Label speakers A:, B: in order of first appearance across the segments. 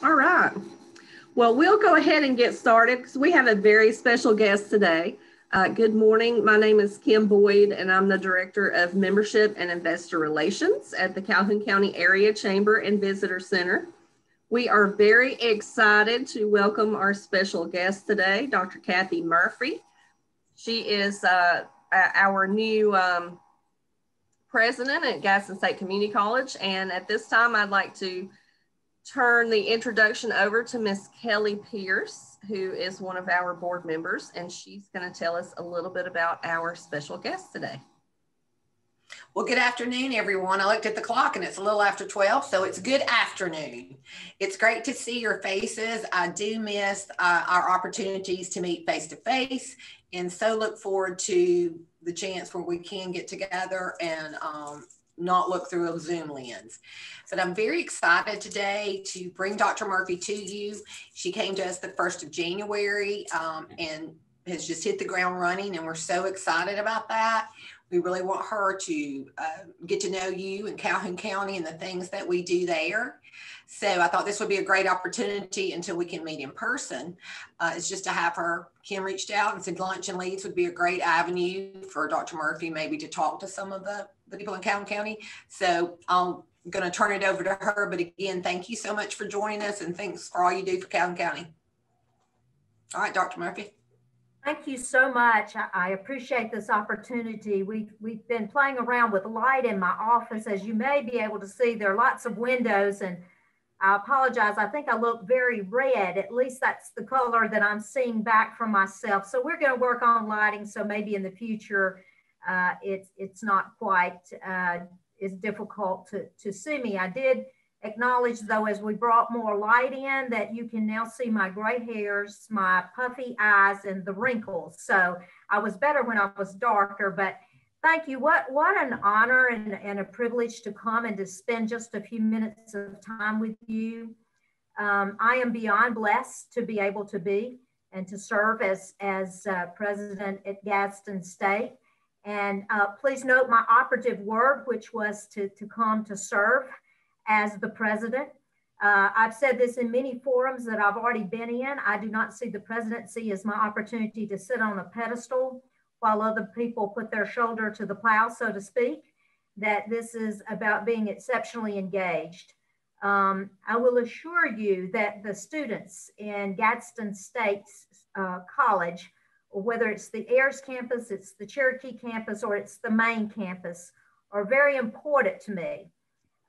A: All right. Well, we'll go ahead and get started because we have a very special guest today. Uh, good morning. My name is Kim Boyd, and I'm the Director of Membership and Investor Relations at the Calhoun County Area Chamber and Visitor Center. We are very excited to welcome our special guest today, Dr. Kathy Murphy. She is uh, our new um, president at Gadsden State Community College. And at this time, I'd like to turn the introduction over to Miss Kelly Pierce, who is one of our board members, and she's going to tell us a little bit about our special guest today.
B: Well, good afternoon, everyone. I looked at the clock and it's a little after 12, so it's good afternoon. It's great to see your faces. I do miss uh, our opportunities to meet face to face, and so look forward to the chance where we can get together and um, not look through a Zoom lens. But I'm very excited today to bring Dr. Murphy to you. She came to us the 1st of January um, and has just hit the ground running, and we're so excited about that. We really want her to uh, get to know you and Calhoun County and the things that we do there. So I thought this would be a great opportunity until we can meet in person. Uh, it's just to have her. Kim reached out and said lunch and leads would be a great avenue for Dr. Murphy maybe to talk to some of the, the people in Calhoun County. So I'm going to turn it over to her. But again, thank you so much for joining us and thanks for all you do for Calhoun County. All right, Dr. Murphy.
C: Thank you so much. I, appreciate this opportunity. We've, we've been playing around with light in my office. As you may be able to see, there are lots of windows and I apologize. I think I look very red. At least that's the color that I'm seeing back from myself. So we're going to work on lighting. So maybe in the future, uh, it's it's not quite uh, as difficult to, to see me. I did acknowledge though, as we brought more light in that you can now see my gray hairs, my puffy eyes and the wrinkles. So I was better when I was darker, but Thank you. What what an honor and, and a privilege to come and to spend just a few minutes of time with you. Um, I am beyond blessed to be able to be and to serve as, as uh, president at Gadsden State. And uh, please note my operative word, which was to, to come to serve as the president. Uh, I've said this in many forums that I've already been in. I do not see the presidency as my opportunity to sit on a pedestal while other people put their shoulder to the plow, so to speak, that this is about being exceptionally engaged. Um, I will assure you that the students in Gadsden State uh, College, whether it's the Ayers campus, it's the Cherokee campus, or it's the main campus, are very important to me.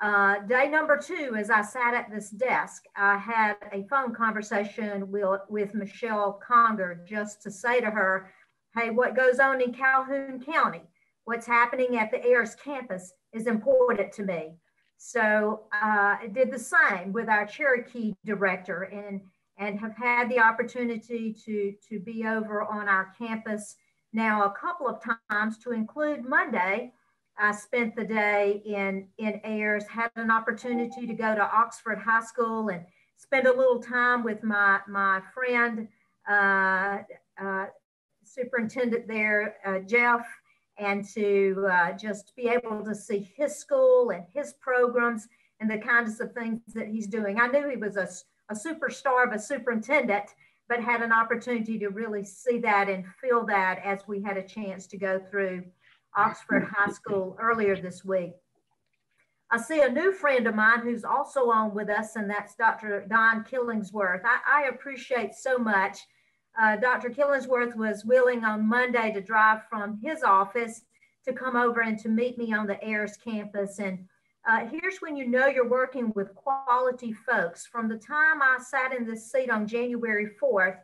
C: Uh, day number two, as I sat at this desk, I had a phone conversation with, with Michelle Conger just to say to her, hey, what goes on in Calhoun County, what's happening at the Ayers campus is important to me. So uh, I did the same with our Cherokee director and, and have had the opportunity to, to be over on our campus now a couple of times to include Monday. I spent the day in, in Ayers, had an opportunity to go to Oxford High School and spend a little time with my, my friend, uh, uh, superintendent there, uh, Jeff, and to uh, just be able to see his school and his programs and the kinds of things that he's doing. I knew he was a, a superstar of a superintendent, but had an opportunity to really see that and feel that as we had a chance to go through Oxford High School earlier this week. I see a new friend of mine who's also on with us, and that's Dr. Don Killingsworth. I, I appreciate so much uh, Dr. Killingsworth was willing on Monday to drive from his office to come over and to meet me on the Ayers campus. And uh, here's when you know you're working with quality folks. From the time I sat in this seat on January 4th,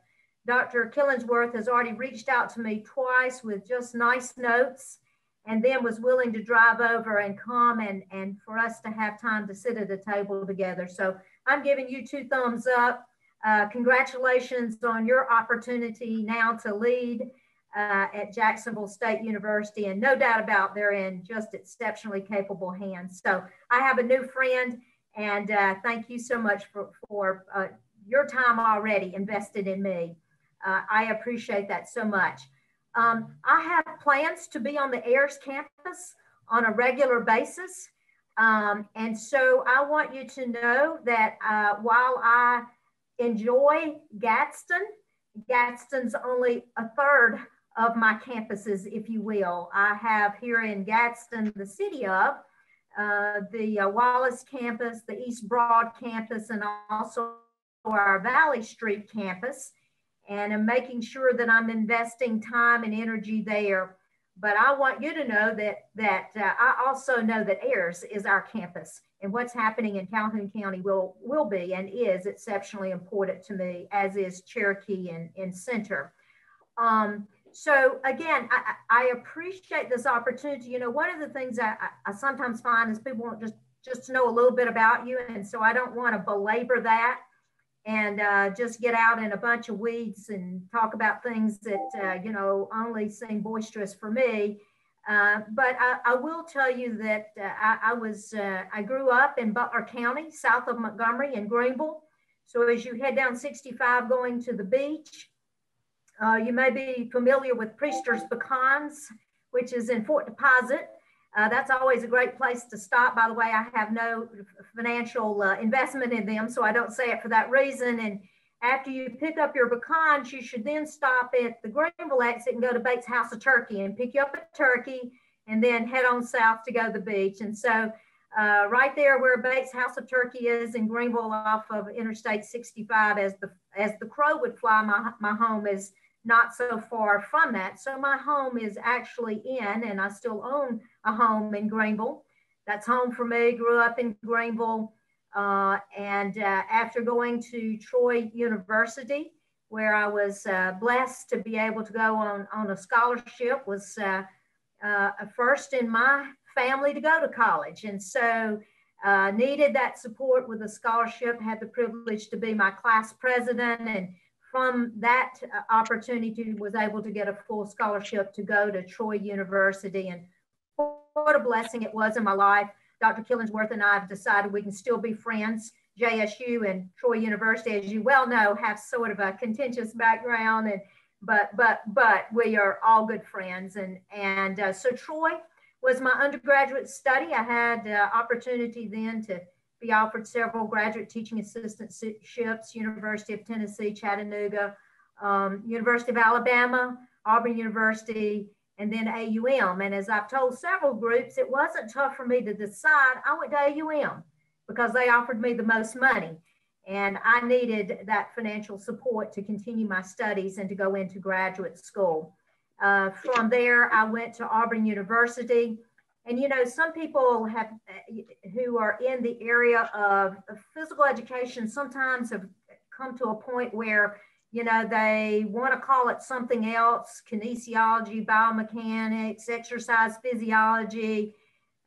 C: Dr. Killingsworth has already reached out to me twice with just nice notes and then was willing to drive over and come and, and for us to have time to sit at a table together. So I'm giving you two thumbs up. Uh, congratulations on your opportunity now to lead uh, at Jacksonville State University. And no doubt about they're in just exceptionally capable hands. So I have a new friend and uh, thank you so much for, for uh, your time already invested in me. Uh, I appreciate that so much. Um, I have plans to be on the Ayers campus on a regular basis. Um, and so I want you to know that uh, while I enjoy Gadsden, Gadsden's only a third of my campuses, if you will. I have here in Gadsden, the city of, uh, the uh, Wallace campus, the East Broad campus, and also our Valley Street campus. And I'm making sure that I'm investing time and energy there. But I want you to know that, that uh, I also know that Ayers is our campus and what's happening in Calhoun County will, will be and is exceptionally important to me, as is Cherokee and, and Centre. Um, so again, I, I, appreciate this opportunity. You know, one of the things I, I sometimes find is people want just just to know a little bit about you, and so I don't want to belabor that and uh, just get out in a bunch of weeds and talk about things that uh, you know only seem boisterous for me. Uh, but I, I, will tell you that uh, I, I, was uh, I grew up in Butler County, south of Montgomery in Greenville. So as you head down 65 going to the beach, uh, you may be familiar with Priester's Pecans, which is in Fort Deposit. Uh, that's always a great place to stop. By the way, I have no financial uh, investment in them, so I don't say it for that reason. And after you pick up your pecans, you should then stop at the Greenville exit and go to Bates House of Turkey and pick you up a turkey and then head on south to go to the beach. And so uh, right there where Bates House of Turkey is in Greenville off of Interstate 65, as the as the crow would fly, my, my home is not so far from that. So my home is actually in, and I still own a home in Greenville. That's home for me. Grew up in Greenville. Uh, and uh, after going to Troy University, where I was uh, blessed to be able to go on, on a scholarship, was uh, uh, first in my family to go to college. And so uh, needed that support with a scholarship, had the privilege to be my class president and from that opportunity was able to get a full scholarship to go to Troy University. And what a blessing it was in my life. Dr. Killingsworth and I have decided we can still be friends. JSU and Troy University, as you well know, have sort of a contentious background, and but but but we are all good friends. And and uh, so Troy was my undergraduate study. I had uh, opportunity then to be offered several graduate teaching assistantships, University of Tennessee, Chattanooga, um, University of Alabama, Auburn University, and then AUM. And as I've told several groups, it wasn't tough for me to decide. I went to AUM because they offered me the most money. And I needed that financial support to continue my studies and to go into graduate school. Uh, from there, I went to Auburn University and you know, some people have who are in the area of, physical education sometimes have come to a point where you know they want to call it something else kinesiology biomechanics exercise physiology.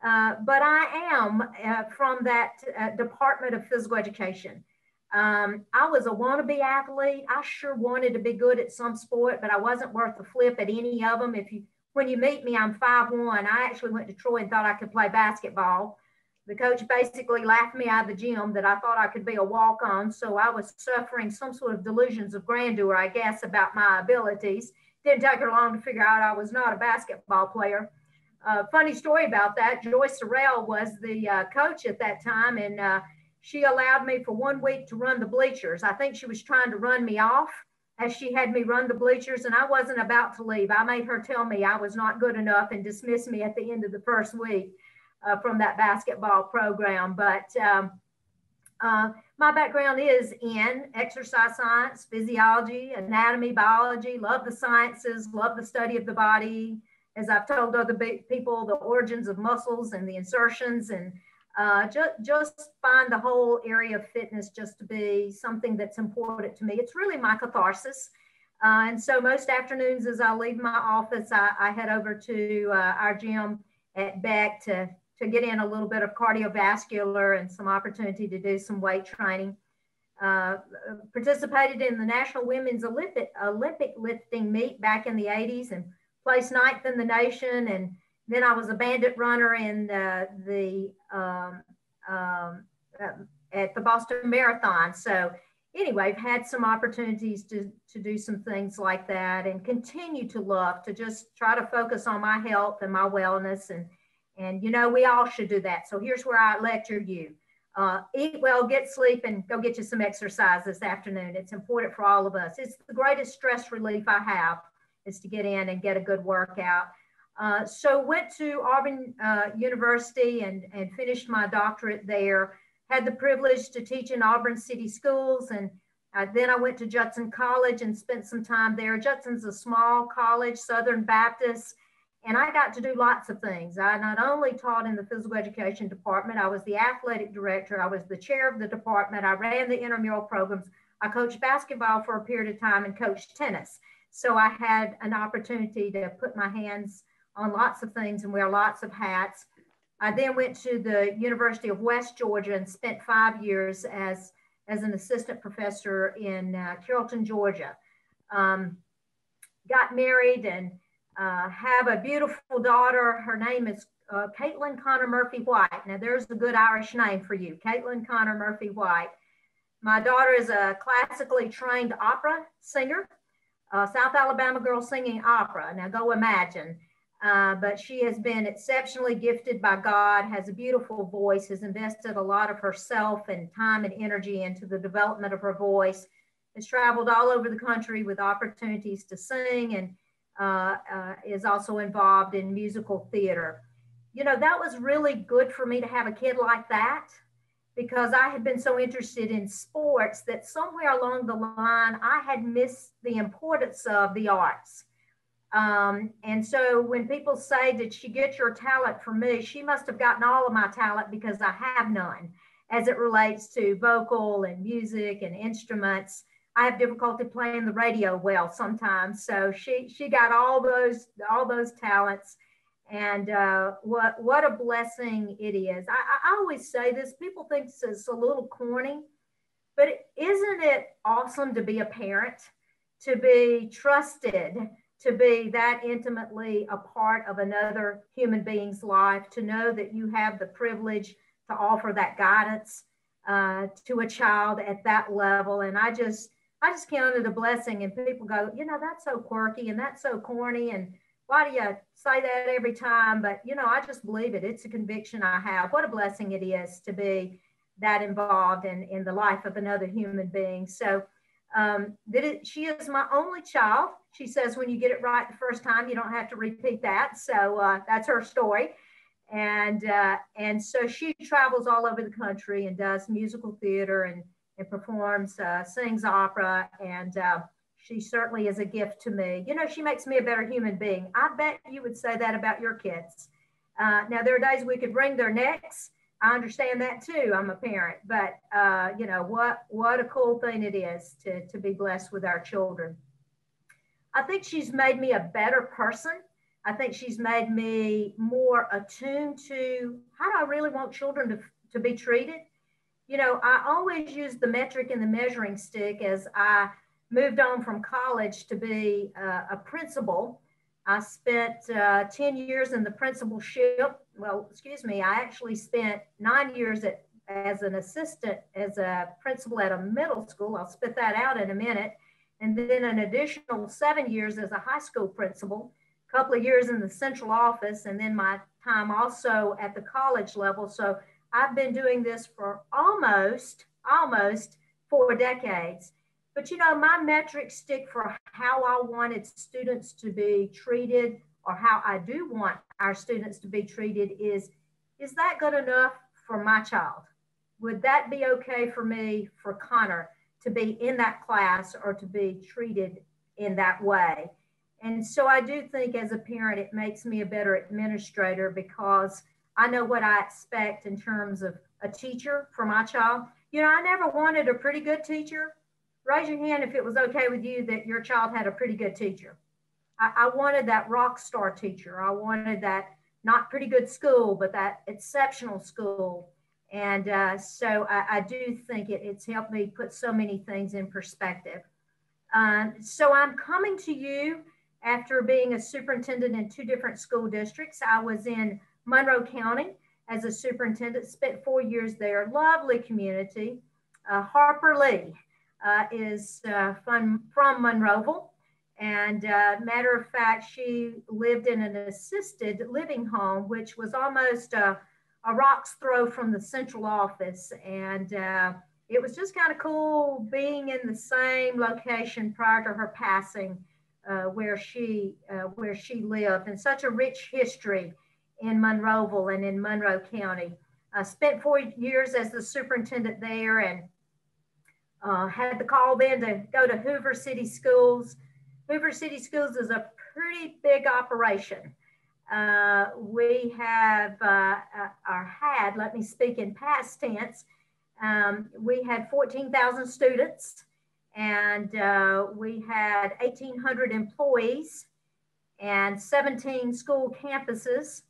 C: Uh, but i am uh, from that uh, department of physical education. Um, i was a wannabe athlete. I sure wanted to be good at some sport but i wasn't worth a flip at any of them if you when you meet me, I'm five one. I actually went to Troy and thought I could play basketball. The coach basically laughed me out of the gym that I thought I could be a walk on. So I was suffering some sort of delusions of grandeur, I guess, about my abilities. Didn't take her long to figure out I was not a basketball player. Uh, funny story about that Joyce Sorrell was the uh, coach at that time, and uh, she allowed me for one week to run the bleachers. I think she was trying to run me off as she had me run the bleachers and I wasn't about to leave. I made her tell me I was not good enough and dismiss me at the end of the first week uh, from that basketball program. But um, uh, my background is in exercise science, physiology, anatomy, biology, love the sciences, love the study of the body. As I've told other people, the origins of muscles and the insertions and uh, just, just find the whole area of fitness just to be something that's important to me. It's really my catharsis. Uh, and so most afternoons as I leave my office, I, I head over to uh, our gym at Beck to, to get in a little bit of cardiovascular and some opportunity to do some weight training. Uh, participated in the National Women's Olympic, Olympic lifting meet back in the 80s and placed ninth in the nation and then I was a bandit runner in the, the um, um, uh, at the Boston Marathon. So anyway, I've had some opportunities to, to do some things like that and continue to love to just try to focus on my health and my wellness and, And you know, we all should do that. So here's where I lecture you. Uh, eat well, get sleep, and go get you some exercise this afternoon. It's important for all of us. It's the greatest stress relief I have is to get in and get a good workout. Uh, so went to Auburn uh, University and, and finished my doctorate there. Had the privilege to teach in Auburn City Schools and uh, then I went to Judson College and spent some time there. Judson's a small college, Southern Baptist, and I got to do lots of things. I not only taught in the physical education department, I was the athletic director, I was the chair of the department, I ran the intramural programs, I coached basketball for a period of time and coached tennis. So I had an opportunity to put my hands on lots of things and wear lots of hats. I then went to the University of West Georgia and spent five years as as an assistant professor in uh, Carrollton, Georgia. Um, got married and uh, have a beautiful daughter. Her name is uh, Caitlin Connor Murphy White. Now, there's a good Irish name for you, Caitlin Connor Murphy White. My daughter is a classically trained opera singer, South Alabama girl singing opera. Now, go imagine. Uh, but she has been exceptionally gifted by God, has a beautiful voice, has invested a lot of herself and time and energy into the development of her voice, has traveled all over the country with opportunities to sing, and uh, uh, is also involved in musical theater. You know, that was really good for me to have a kid like that because I had been so interested in sports that somewhere along the line I had missed the importance of the arts um, and so when people say, Did she get your talent from me? She must have gotten all of my talent because I have none as it relates to vocal and music and instruments. I have difficulty playing the radio well sometimes. So she she got all those all those talents. And uh, what what a blessing it is. I, I always say this, people think it's a little corny, but isn't it awesome to be a parent, to be trusted? To be that intimately a part of another human being's life, to know that you have the privilege to offer that guidance uh, to a child at that level. And I just, I just count it a blessing. And people go, you know, that's so quirky and that's so corny. And why do you say that every time? But, you know, I just believe it. It's a conviction I have. What a blessing it is to be that involved in, in the life of another human being. So, um, that it, she is my only child. She says when you get it right the first time, you don't have to repeat that. So uh, that's her story. And, uh, and so she travels all over the country and does musical theater and, and performs, uh, sings opera. And uh, she certainly is a gift to me. You know, she makes me a better human being. I bet you would say that about your kids. Uh, now, there are days we could wring their necks I understand that too. I'm a parent, but uh, you know what? What a cool thing it is to to be blessed with our children. I think she's made me a better person. I think she's made me more attuned to how do I really want children to, to be treated. You know, I always use the metric and the measuring stick as I moved on from college to be uh, a principal I spent uh, 10 years in the principalship. Well, excuse me, I actually spent nine years at, as an assistant as a principal at a middle school. I'll spit that out in a minute. And then an additional seven years as a high school principal, a couple of years in the central office, and then my time also at the college level. So I've been doing this for almost, almost four decades. But you know, my metrics stick for how I wanted students to be treated or how I do want our students to be treated is, is that good enough for my child? Would that be okay for me, for Connor, to be in that class or to be treated in that way? And so I do think as a parent, it makes me a better administrator because I know what I expect in terms of a teacher for my child. You know, I never wanted a pretty good teacher raise your hand if it was okay with you that your child had a pretty good teacher. I, I wanted that rock star teacher. I wanted that not pretty good school, but that exceptional school. And uh, so I, I, do think it, it's helped me put so many things in perspective. Um, so I'm coming to you after being a superintendent in two different school districts. I was in Monroe County as a superintendent, spent four years there, lovely community. Uh, Harper Lee uh, is uh, from, from Monroeville. And uh, matter of fact, she lived in an assisted living home, which was almost a, a rock's throw from the central office. And uh, it was just kind of cool being in the same location prior to her passing, uh, where she uh, where she lived, and such a rich history in Monroeville and in Monroe County. I spent four years as the superintendent there, and uh, had the call then to go to Hoover City Schools. Hoover City Schools is a pretty big operation. Uh, we have, uh, uh or had, let me speak in past tense, um, we had 14,000 students and uh, we had 1,800 employees and 17 school campuses,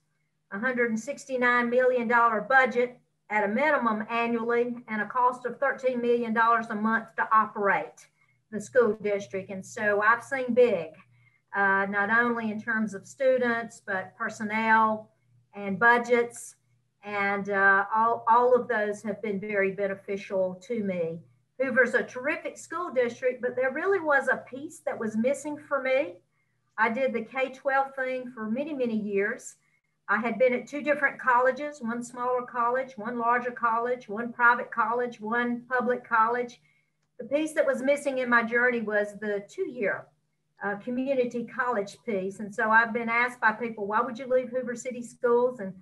C: $169 million budget at a minimum annually and a cost of $13 million a month to operate the school district. And so I've seen big, uh, not only in terms of students, but personnel and budgets. And uh, all, all of those have been very beneficial to me. Hoover's a terrific school district, but there really was a piece that was missing for me. I did the K 12 thing for many, many years. I had been at two different colleges, one smaller college, one larger college, one private college, one public college. The piece that was missing in my journey was the two year uh, community college piece. And so I've been asked by people, why would you leave Hoover City Schools? And,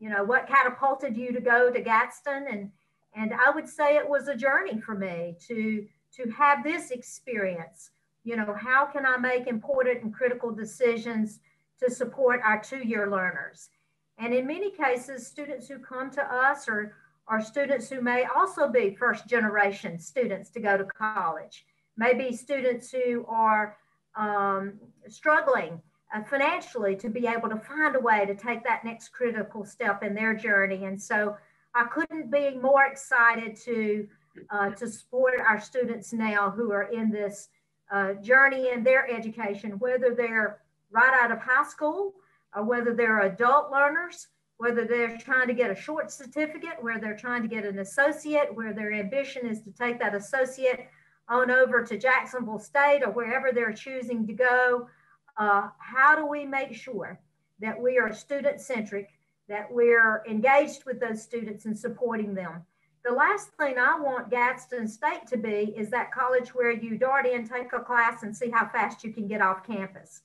C: you know, what catapulted you to go to Gadsden? And, and I would say it was a journey for me to, to have this experience. You know, how can I make important and critical decisions to support our two-year learners. And in many cases, students who come to us are, are students who may also be first generation students to go to college, maybe students who are um, struggling uh, financially to be able to find a way to take that next critical step in their journey. And so I couldn't be more excited to, uh, to support our students now who are in this uh, journey in their education, whether they're right out of high school, or whether they're adult learners, whether they're trying to get a short certificate, where they're trying to get an associate, where their ambition is to take that associate on over to Jacksonville State or wherever they're choosing to go. Uh, how do we make sure that we are student centric, that we're engaged with those students and supporting them? The last thing I want Gadsden State to be is that college where you dart in, take a class, and see how fast you can get off campus.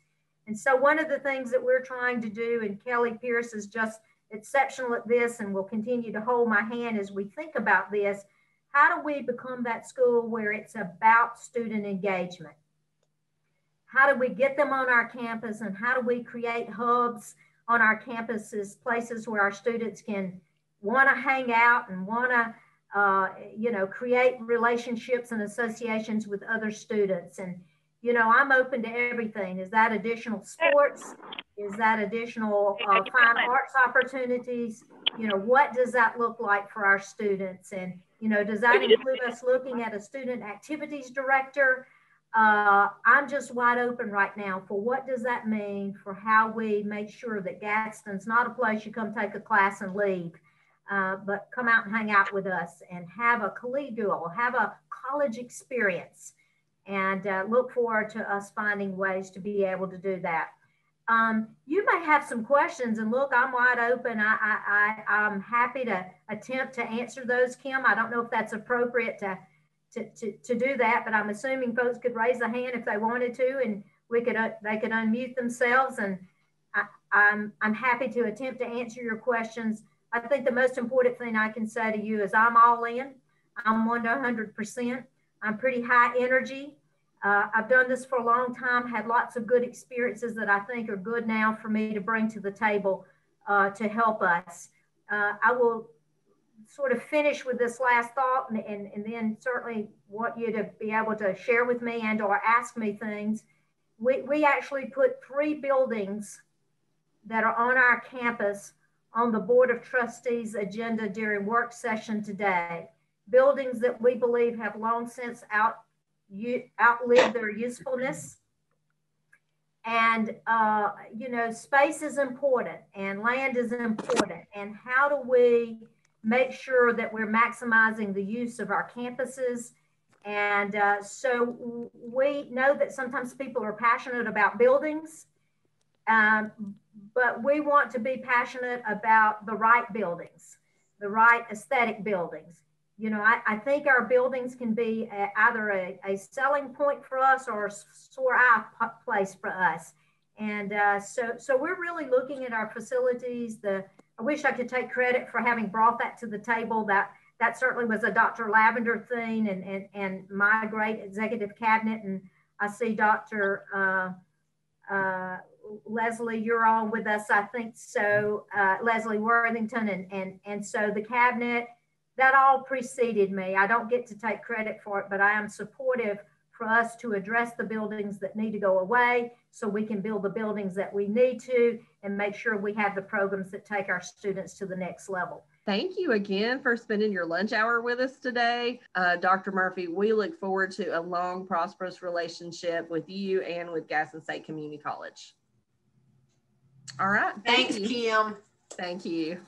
C: And so one of the things that we're trying to do, and Kelly Pierce is just exceptional at this and will continue to hold my hand as we think about this, how do we become that school where it's about student engagement? How do we get them on our campus and how do we create hubs on our campuses, places where our students can want to hang out and want to, uh, you know, create relationships and associations with other students and you know, I'm open to everything. Is that additional sports? Is that additional uh, fine arts opportunities? You know, what does that look like for our students? And, you know, does that include us looking at a student activities director? Uh, I'm just wide open right now for what does that mean for how we make sure that Gadsden's not a place you come take a class and leave, uh, but come out and hang out with us and have a collegial, have a college experience and uh, look forward to us finding ways to be able to do that. Um, you may have some questions and look, I'm wide open. I, I, am happy to attempt to answer those, Kim. I don't know if that's appropriate to, to, to, to do that, but I'm assuming folks could raise a hand if they wanted to and we could, uh, they could unmute themselves and I, I'm, I'm happy to attempt to answer your questions. I think the most important thing I can say to you is I'm all in. I'm one to 100%. I'm pretty high energy. Uh, I've done this for a long time, had lots of good experiences that I think are good now for me to bring to the table uh, to help us. Uh, I will sort of finish with this last thought and, and, and, then certainly want you to be able to share with me and or ask me things. We, we actually put three buildings that are on our campus on the Board of Trustees agenda during work session today buildings that we believe have long since out, outlived their usefulness. And, uh, you know, space is important and land is important. And how do we make sure that we're maximizing the use of our campuses And uh, so we know that sometimes people are passionate about buildings, um, but we want to be passionate about the right buildings, the right aesthetic buildings. You know, I, I think our buildings can be a, either a, a, selling point for us or a sore eye place for us. And uh, so, so we're really looking at our facilities. The I wish I could take credit for having brought that to the table. That that certainly was a Dr. Lavender thing and, and, and my great executive cabinet. And I see Dr. Uh, uh, Leslie, you're on with us, I think so, uh, Leslie Worthington. And, and, and so the cabinet, that all preceded me. I don't get to take credit for it, but I am supportive for us to address the buildings that need to go away so we can build the buildings that we need to and make sure we have the programs that take our students to the next level.
A: Thank you again for spending your lunch hour with us today. Uh, Dr. Murphy, we look forward to a long, prosperous relationship with you and with Gadsden State Community College. All right.
B: Thank Thanks, you. Kim.
A: Thank you.